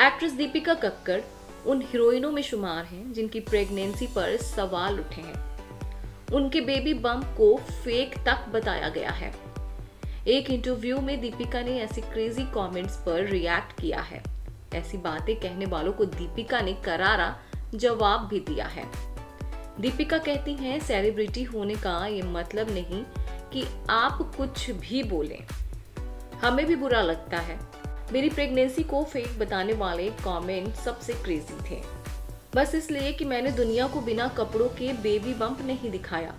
Actress Deepika Kakkar उन हीरोइनों में शुमार हैं, जिनकी प्रेगनेंसी पर सवाल उठे हैं। उनके बेबी बम्प को फेक तक बताया गया है। एक इंटरव्यू में दीपिका ने ऐसी क्रेजी कमेंट्स पर रिएक्ट किया है। ऐसी बातें कहने वालों को दीपिका ने करारा जवाब भी दिया है। दीपिका कहती हैं सेलिब्रिटी होने का ये मतलब नहीं कि आप कुछ भी बोलें। हमें भी बुरा लगता है। मेरी प्रेगनेंसी को फेक बताने वाले कमेंट सबसे क्रेजी थे। बस इसलिए कि मैंने दुनिया को बिना कपड़ों के बेबी बम्प नहीं दिखाया।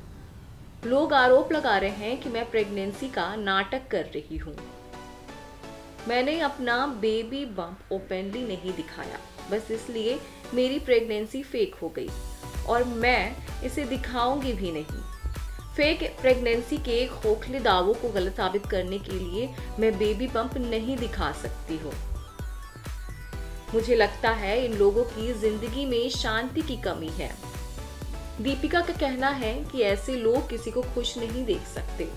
लोग आरोप लगा रहे हैं कि मैं प्रेगनेंसी का नाटक कर रही हूँ। मैंने अपना बेबी बम्प ओपनली नहीं दिखाया। बस इसलिए मेरी प्रेगनेंसी फेक हो गई। और मैं इसे दिखाऊँगी भी नहीं। फेक प्रेगनेंसी के खोखले दावों को गलत साबित करने के लिए मैं बेबी पंप नहीं दिखा सकती हूँ। मुझे लगता है इन लोगों की ज़िंदगी में शांति की कमी है। दीपिका का कहना है कि ऐसे लोग किसी को खुश नहीं देख सकते।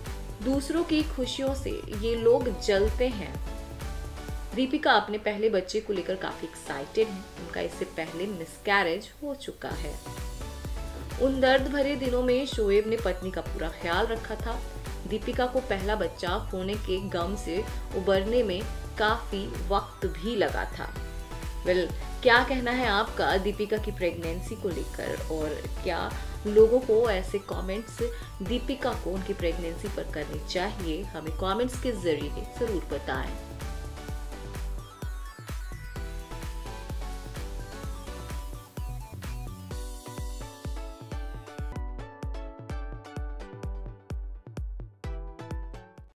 दूसरों की खुशियों से ये लोग जलते हैं। दीपिका अपने पहले बच्चे को लेकर काफ़ी एक्साइटेड है। उनका इससे पहले मिसकैरेज हो चुका है। उन दर्द भरे दिनों में शोएब ने पत्नी का पूरा ख्याल रखा था। दीपिका को पहला बच्चा होने के गम से उबरने में काफ़ी वक्त भी लगा था। वेल well, क्या कहना है आपका दीपिका की प्रेगनेंसी को लेकर? और क्या लोगों को ऐसे कमेंट्स दीपिका को उनकी प्रेगनेंसी पर करनी चाहिए? हमें कमेंट्स के ज़रिए ज़रूर बताएँ।